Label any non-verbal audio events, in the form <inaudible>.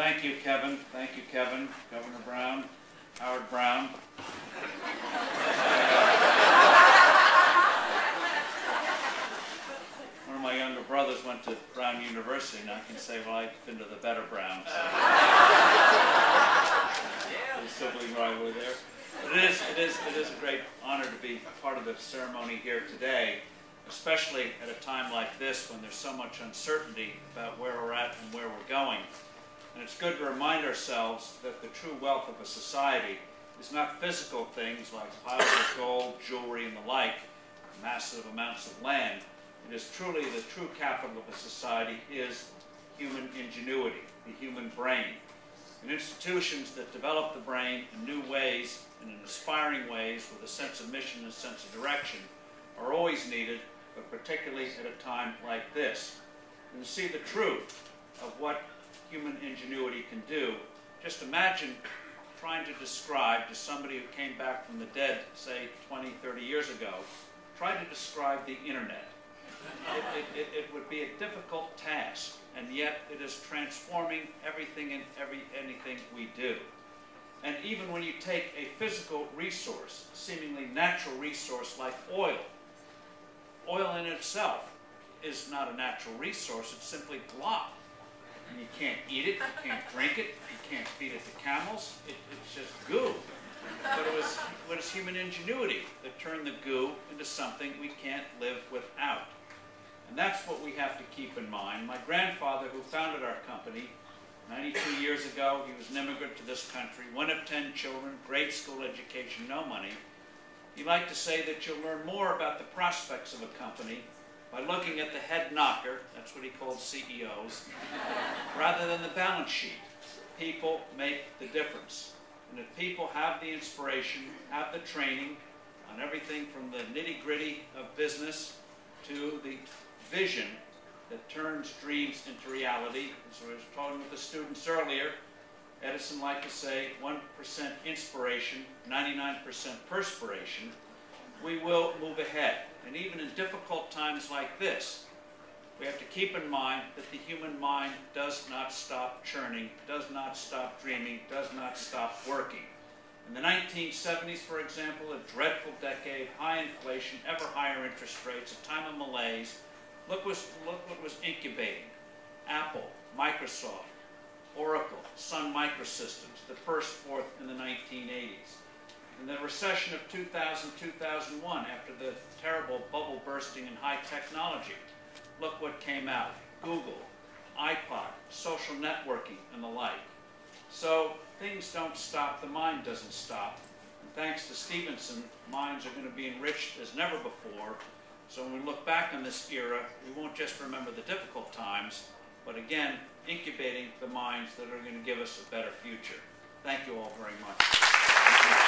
thank you, Kevin. Thank you, Kevin. Governor Brown, Howard Brown. One of my younger brothers went to Brown University, and I can say, well, I've been to the better Brown. So. <laughs> There's sibling rivalry there. But it is, it, is, it is a great honor to be part of the ceremony here today, especially at a time like this when there's so much uncertainty about where we're at and where we're going. And it's good to remind ourselves that the true wealth of a society is not physical things like piles of gold, jewelry, and the like, massive amounts of land. It is truly the true capital of a society is human ingenuity, the human brain. And institutions that develop the brain in new ways and in inspiring ways with a sense of mission and a sense of direction are always needed, but particularly at a time like this. And to see the truth of what human ingenuity can do, just imagine trying to describe to somebody who came back from the dead, say 20, 30 years ago, try to describe the internet. It, it, it, it would be a difficult task, and yet it is transforming everything and every, anything we do. And even when you take a physical resource, seemingly natural resource like oil, oil in itself is not a natural resource, it's simply glop. And you can't eat it, you can't drink it, you can't feed it to camels, it, it's just goo. But it was, it was human ingenuity that turned the goo into something we can't live without. And that's what we have to keep in mind. My grandfather, who founded our company 92 years ago, he was an immigrant to this country, one of 10 children, grade school education, no money. He liked to say that you'll learn more about the prospects of a company by looking at the head knocker, that's what he called CEOs, rather than the balance sheet. People make the difference. And if people have the inspiration, have the training on everything from the nitty gritty of business to the vision that turns dreams into reality, as I was talking with the students earlier, Edison liked to say 1% inspiration, 99% perspiration, we will move ahead. And even in difficult times like this, we have to keep in mind that the human mind does not stop churning, does not stop dreaming, does not stop working. In the 1970s, for example, a dreadful decade, high inflation, ever higher interest rates, a time of malaise, look, was, look what was incubating. Apple, Microsoft, Oracle, Sun Microsystems, the first forth in the 1980s. In the recession of 2000 2001, after the terrible bubble bursting in high technology, look what came out Google, iPod, social networking, and the like. So things don't stop, the mind doesn't stop. And thanks to Stevenson, minds are going to be enriched as never before. So when we look back on this era, we won't just remember the difficult times, but again, incubating the minds that are going to give us a better future. Thank you all very much.